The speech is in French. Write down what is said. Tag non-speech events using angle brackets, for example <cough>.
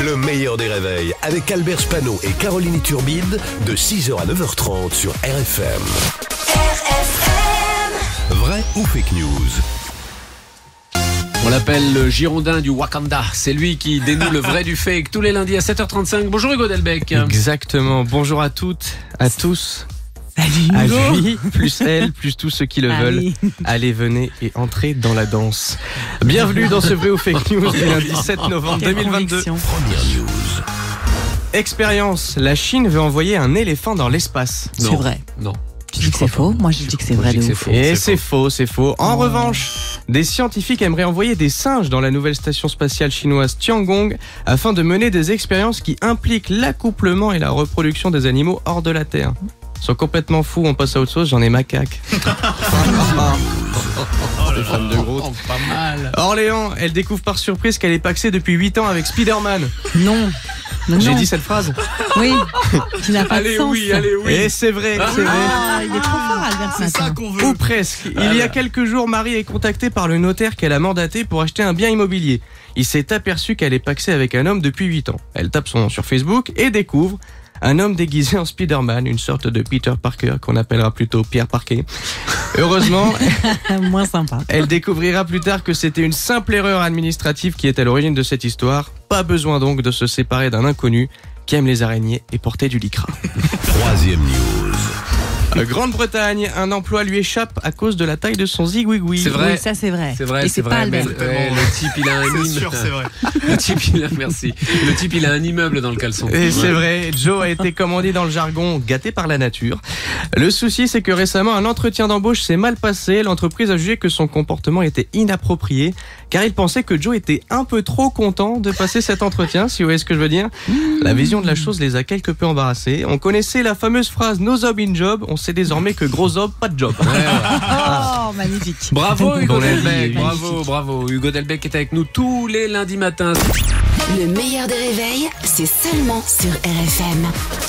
Le meilleur des réveils avec Albert Spano et Caroline Turbide de 6h à 9h30 sur RFM. RFM. Vrai ou fake news? On l'appelle le Girondin du Wakanda. C'est lui qui dénoue le vrai du fake tous les lundis à 7h35. Bonjour Hugo Delbecq. Exactement. Bonjour à toutes, à tous. À lui, plus elle, plus tous ceux qui le veulent. Allez, venez et entrez dans la danse. Bienvenue dans ce ou fake news du lundi 7 novembre 2022. Première news. Expérience. La Chine veut envoyer un éléphant dans l'espace. C'est vrai. Non. Tu dis que c'est faux Moi, je dis que c'est vrai. De faux, Et c'est faux, c'est faux. En revanche, des scientifiques aimeraient envoyer des singes dans la nouvelle station spatiale chinoise Tiangong afin de mener des expériences qui impliquent l'accouplement et la reproduction des animaux hors de la Terre. Ils sont complètement fous, on passe à autre chose, j'en ai macaque. <laughs> de oh, pas mal. Orléans, elle découvre par surprise qu'elle est paxée depuis 8 ans avec Spider-Man. Non. J'ai dit cette phrase Oui, qui n'a pas allez de sens. oui, allez oui. Et c'est vrai, c'est vrai. Ah, il est trop fort, Albert. C'est ça qu'on veut. Ou presque. Il y a quelques jours, Marie est contactée par le notaire qu'elle a mandaté pour acheter un bien immobilier. Il s'est aperçu qu'elle est paxée avec un homme depuis 8 ans. Elle tape son nom sur Facebook et découvre un homme déguisé en Spider-Man, une sorte de Peter Parker qu'on appellera plutôt Pierre Parquet. Heureusement, <laughs> moins sympa. Elle découvrira plus tard que c'était une simple erreur administrative qui est à l'origine de cette histoire. Pas besoin donc de se séparer d'un inconnu qui aime les araignées et porter du lycra. Troisième news. Grande-Bretagne, un emploi lui échappe à cause de la taille de son zigouigoui. C'est vrai. Oui, ça c'est vrai. C'est vrai, c'est vrai. pas mais ouais, le type, il a un <laughs> immeuble. sûr, c'est vrai. Le type, il a, merci. Le type, il a un immeuble dans le caleçon. Et c'est vrai, Joe a été, comme on dit dans le jargon, gâté par la nature. Le souci, c'est que récemment, un entretien d'embauche s'est mal passé. L'entreprise a jugé que son comportement était inapproprié, car il pensait que Joe était un peu trop content de passer cet entretien, si vous voyez ce que je veux dire. La vision de la chose les a quelque peu embarrassés. On connaissait la fameuse phrase No job in job, on sait désormais que gros job, pas de job. Oh, magnifique. Bravo Hugo Delbecq, bravo, bravo. Hugo Delbecq est avec nous tous les lundis matins. Le meilleur des réveils, c'est seulement sur. RFM.